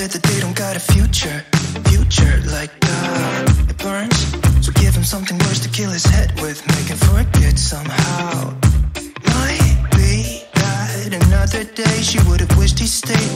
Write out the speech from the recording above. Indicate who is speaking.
Speaker 1: said that they don't got a future, future like God. It burns, so give him something worse to kill his head with, make him forget somehow. Might be that another day she would have wished he stayed,